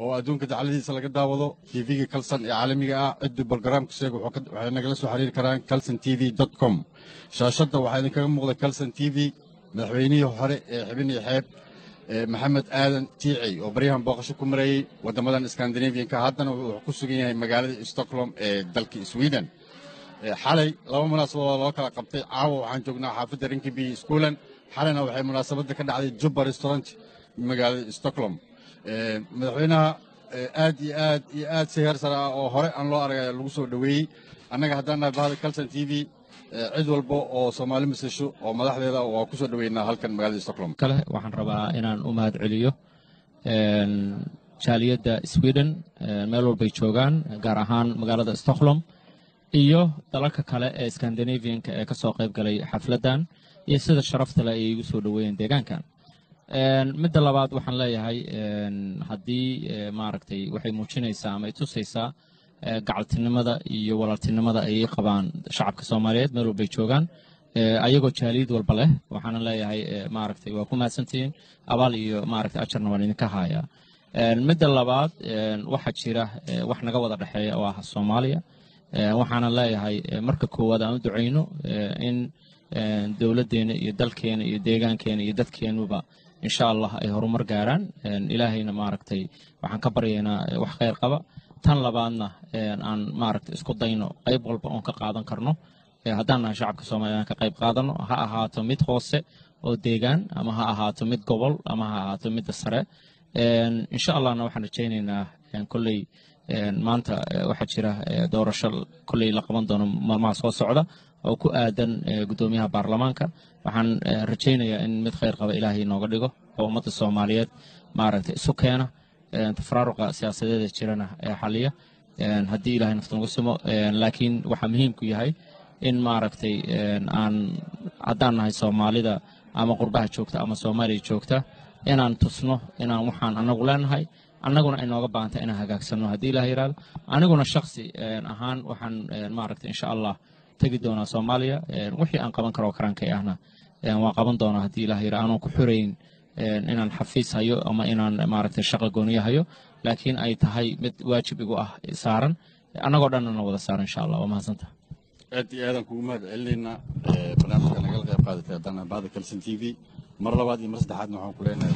oo adduunka dacladiisa laga daawado tv-ga kalson ee caalamiga ah ciddii bologaraamka sheega waxay nagala soo xiriiri karaan calson t v com. Shaashadda waxaa idinkaga muuqda calson t v madaxweynihii hore ee xibin iyo xeeb maxamed aadan tiici oo baryahan booqasho ku marayey waddamadan skandinavianka haddana wuxuu ku sugan yahay magaalada stockholm ee dalka sweden. Xalay laba munaasabadoo loo kala qabtay caawa waxaan joognaa xaafadda rinkibi schoolan xalayna waxay munaasabadda ka dhacday jubba restaurant magaalada stockholm madaxweynaha aad iyo aad iyo aad si heer sare ah oo hore aan loo aragay lagu soo dhoweeyey annaga haddaan calson t v cid walba oo soomaali masasho oo madaxdeeda waa ku soo dhoweynaa halkan magaalada stockholm kale waxaan rabaa inaan u mahad celiyo jaaliyadda sweden meel walbay joogaan gaar ahaan magaalada stockholm iyo dalalka kale ee skandinavianka ee ka soo qayb galay xafladdan iyo sida sharafta leh ay igu soo dhoweeyeen deegaankan midda labaad waxaan leeyahay haddii maaragtay waxay muujinaysaa ama ay tusaysaa gacaltinimada iyo walaaltinimada ay qabaan shacabka soomaaliyeed meel walbay joogaan. Ayagoo jaaliyad walba leh waxaana leeyahay maaragtay waa ku mahadsantihiin abaal iyo maaragtay ajarna waan idinka haayaa midda labaad waxaa jira wax naga wada dhexeeya oo ah soomaaliya. Waxaana leeyahay marka koowaad aan u ducayno in dowladdeena iyo dalkeena iyo deegaankeena iyo dadkeenuba insha allah ay horumar gaaraan. Ilaahayna maaragtay waxaan ka baryaynaa wax khayr qaba. Tan labaadna aan maaragtay isku dayno qayb walba oon ka qaadan karno. Haddaan nahay shacabka soomaaliya aan ka qayb qaadano ha ahaato mid hoose oo deegaan ama ha ahaato mid gobol ama ha ahaato midda sare. Insha allahna waxaan rajaynaynaa kolley maanta waxaa jira doorasho kolley la qaban doono maalmaha soo socda oo ku aadan guddoomiyaha baarlamaanka. Waxaan rajaynayaa in mid khayr qaba ilaahay nooga dhigo oo ummadda soomaaliyeed maaragtay isu keena. Tafaraaruqa siyaasadeeda jirana ee xaliya. Haddii ilahay nafta nagu simo laakiin waxaa muhiimku yahay in maaragtay aan haddaan nahay soomaalida ama qurbaha joogta ama soomaaliya joogta inaan tusno inaan waxaan anagu leenahay annaguna ay nooga baahanta inaan hagaagsanno. Haddii ilaah yidhahdo aniguna shaksi ahaan waxaan maaragtay insha allah tegi doonaa soomaaliya. Wixii aan qaban karo karaankay ahna waan qaban doonaa haddii ilaah yidhahdo aanan ku xirayn inaan xafiis hayo ama inaan maaragtay shaqa gooniyo hayo. Laakiin ay tahay mid waajib igu ah saaran. Annagoo dhanna wada saaran insha allah waa mahadsanta aad iyo aadaan kugu mahad celinaynaa barnaamijka nagala qayb qaadatay haddana bahda calson t v مرة بعد المسدح عاد نحن كلنا